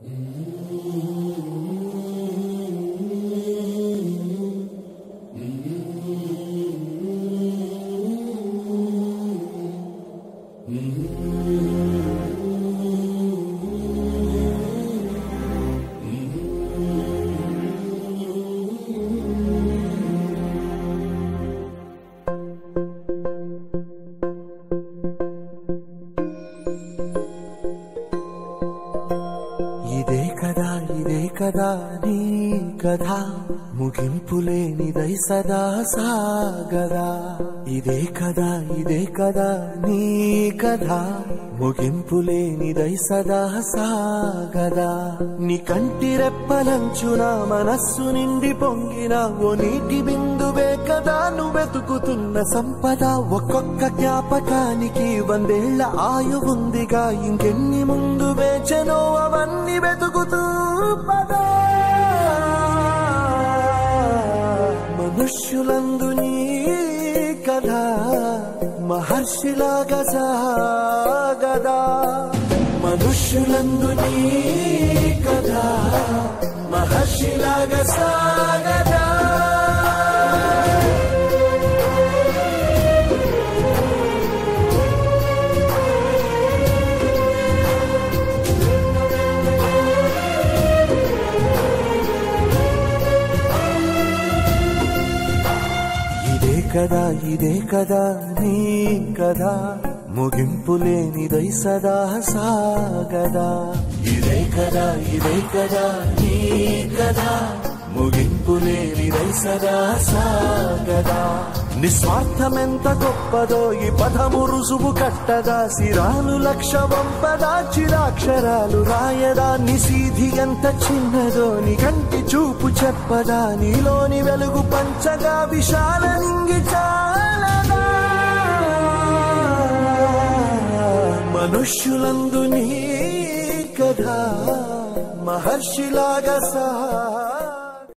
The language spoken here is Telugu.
Mm-hmm. ఇదే కదా ఇదే కదా నీ కథ. ముగింపు లేనిదై సదా సాగదా ఇదే కదా ఇదే కదా నీ కథ. ముగింపు లేనిదై సదా సాగదా నీ కంటి రెప్పలంచున మనస్సు నిండి పొంగిన ఓ నీటి బిందువే కదా సంపద ఒక్కొక్క జ్ఞాపకానికి వందేళ్ళ ఆయు ఉందిగా. ఇంకెన్ని ముందు వేచనో అవన్నీ వెతుకుతూ పదా. మనుష్యులందు నీ కథ మహర్షిలాగా సాగదా. మనుష్యులందు నీ కథ మహర్షిలాగా సాగదా. కదా ఇదే కదా నీ కదా. ముగింపు లేనిదై సదా సాగదా. ఇదే కదా ఇదే కదా నీ కదా. ముగింపు లేనిదై సదా సాగదా. నిస్వార్థమెంత గొప్పదో ఈ పదము రుజువు కట్టదా. సిరాలు లక్ష వంపదా చిరాక్షరాలు రాయదా. నిసీధి ఎంత చిన్నదో నీ కంటి చూపు చెప్పదా. నీలోని వెలుగు పంచగా విశాల నింగి చాలదా. మనుష్యులందు నీ కథ మహర్షిలాగా సహా